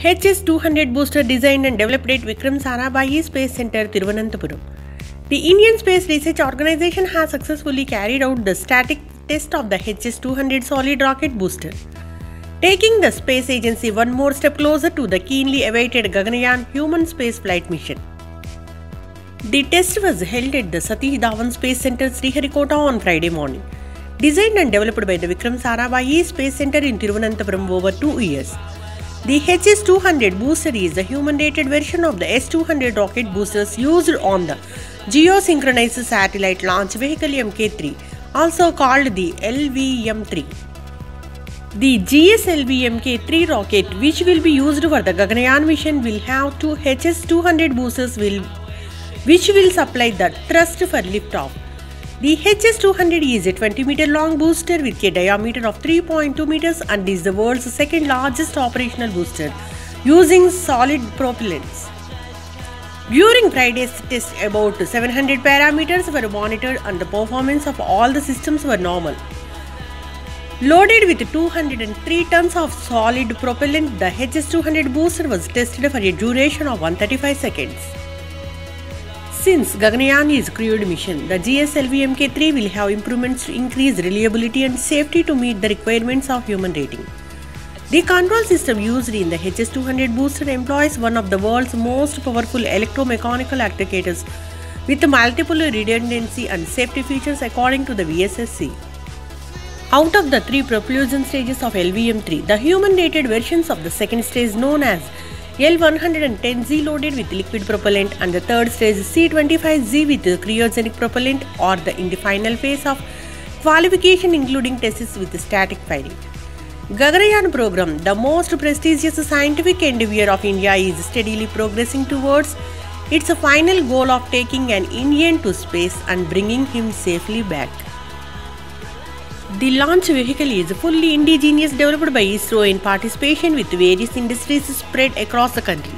HS-200 booster designed and developed at Vikram Sarabhai Space Center, Thiruvananthapuram. The Indian Space Research Organization has successfully carried out the static test of the HS-200 solid rocket booster, taking the space agency one more step closer to the keenly awaited Gaganyaan human spaceflight mission. The test was held at the Satish Dhawan Space Center, Sriharikota on Friday morning. Designed and developed by the Vikram Sarabhai Space Center in Thiruvananthapuram over two years. The HS-200 booster is the human-rated version of the S-200 rocket boosters used on the geosynchronized satellite launch vehicle Mk-3, also called the LVM-3. The GSLV Mk-3 rocket, which will be used for the Gaganyaan mission, will have two HS-200 boosters, will, which will supply the thrust for liftoff. The HS200 is a 20 meter long booster with a diameter of 3.2 meters and is the world's second largest operational booster using solid propellants. During Friday's test, about 700 parameters were monitored and the performance of all the systems were normal. Loaded with 203 tons of solid propellant, the HS200 booster was tested for a duration of 135 seconds. Since Gaganyaan is crewed mission, the GSLV Mk3 will have improvements to increase reliability and safety to meet the requirements of human rating. The control system used in the HS200 booster employs one of the world's most powerful electromechanical actuators with multiple redundancy and safety features according to the VSSC. Out of the three propulsion stages of LVM3, the human rated versions of the second stage known as L110Z loaded with liquid propellant and the third stage C25Z with the cryogenic propellant are the in the final phase of qualification including tests with static firing. Gaganyaan program, the most prestigious scientific endeavor of India is steadily progressing towards its final goal of taking an Indian to space and bringing him safely back. The launch vehicle is fully indigenous developed by ISRO in participation with various industries spread across the country.